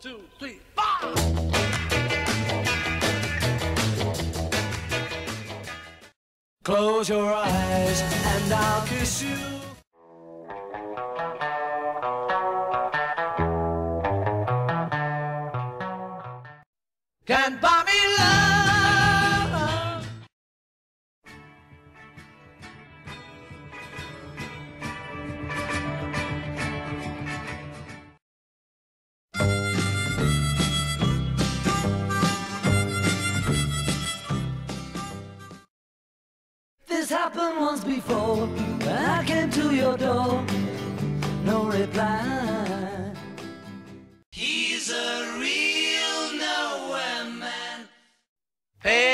Two, three, four. Close your eyes and I'll kiss you. Can't buy me love. this happened once before. I came to your door, no reply. He's a real nowhere man. Hey.